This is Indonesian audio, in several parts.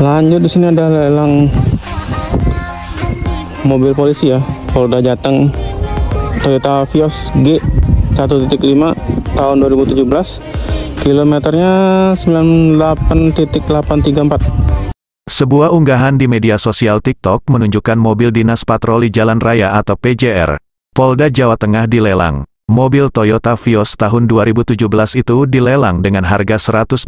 Lanjut di sini ada lelang mobil polisi ya, Polda Jateng Toyota Vios G 1.5 tahun 2017 kilometernya 98.834 Sebuah unggahan di media sosial TikTok menunjukkan mobil dinas patroli jalan raya atau PJR, Polda Jawa Tengah dilelang. Mobil Toyota Vios tahun 2017 itu dilelang dengan harga 125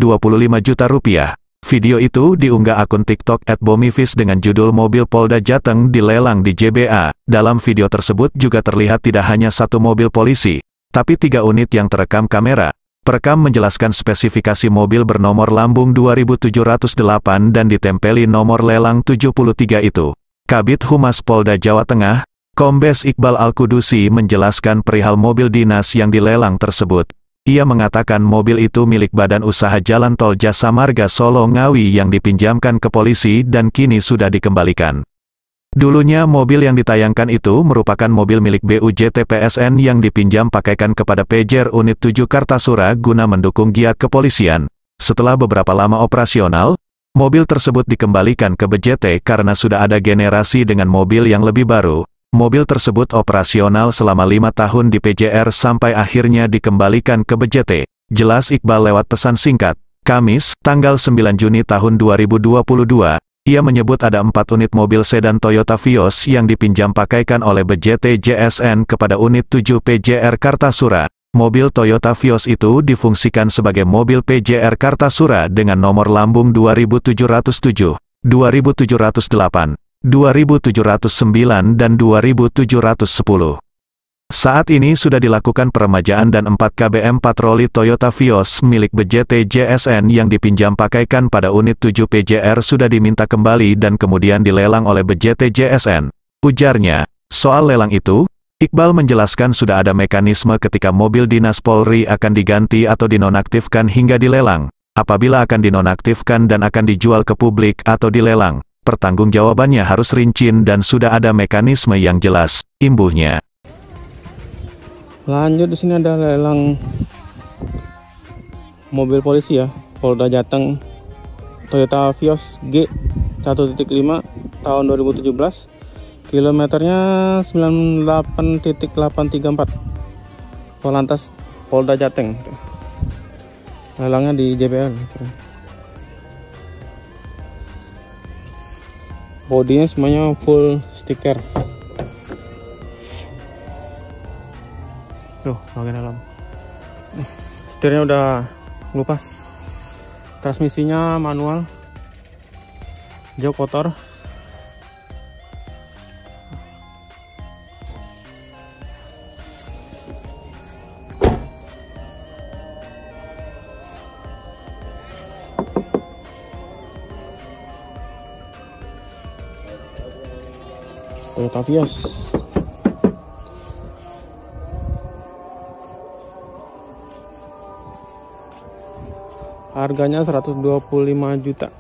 juta rupiah. Video itu diunggah akun TikTok @bomivis dengan judul mobil Polda Jateng dilelang di JBA. Dalam video tersebut juga terlihat tidak hanya satu mobil polisi, tapi tiga unit yang terekam kamera. Perekam menjelaskan spesifikasi mobil bernomor lambung 2708 dan ditempeli nomor lelang 73 itu. Kabit Humas Polda Jawa Tengah, Kombes Iqbal Al-Kudusi menjelaskan perihal mobil dinas yang dilelang tersebut. Ia mengatakan mobil itu milik Badan Usaha Jalan Tol Jasa Marga Solo Ngawi yang dipinjamkan ke polisi dan kini sudah dikembalikan. Dulunya mobil yang ditayangkan itu merupakan mobil milik BUJT PSN yang dipinjam pakaikan kepada Pejer Unit 7 Kartasura guna mendukung giat kepolisian. Setelah beberapa lama operasional, mobil tersebut dikembalikan ke BJT karena sudah ada generasi dengan mobil yang lebih baru. Mobil tersebut operasional selama lima tahun di PJR sampai akhirnya dikembalikan ke BJT. Jelas Iqbal lewat pesan singkat. Kamis, tanggal 9 Juni tahun 2022, ia menyebut ada empat unit mobil sedan Toyota Vios yang dipinjam pakaikan oleh BJT JSN kepada unit 7 PJR Kartasura. Mobil Toyota Vios itu difungsikan sebagai mobil PJR Kartasura dengan nomor lambung 2707, 2708, 2709 dan 2710. Saat ini sudah dilakukan peremajaan dan 4 KBM patroli Toyota Vios milik BJT JSN yang dipinjam pakaikan pada unit 7 PJR sudah diminta kembali dan kemudian dilelang oleh BJT JSN. Ujarnya, soal lelang itu, Iqbal menjelaskan sudah ada mekanisme ketika mobil dinas Polri akan diganti atau dinonaktifkan hingga dilelang. Apabila akan dinonaktifkan dan akan dijual ke publik atau dilelang, pertanggungjawabannya harus rincin dan sudah ada mekanisme yang jelas, imbuhnya. Lanjut di sini ada lelang mobil polisi ya, Polda Jateng Toyota Vios G 1.5 tahun 2017. Kilometernya 98.834. Polantas Polda Jateng. Lelangnya di JBL. Bodinya semuanya full stiker. Tuh, bagian dalam. Setirnya udah lupas. Transmisinya manual. Jok kotor. Toyota Vios harganya 125 juta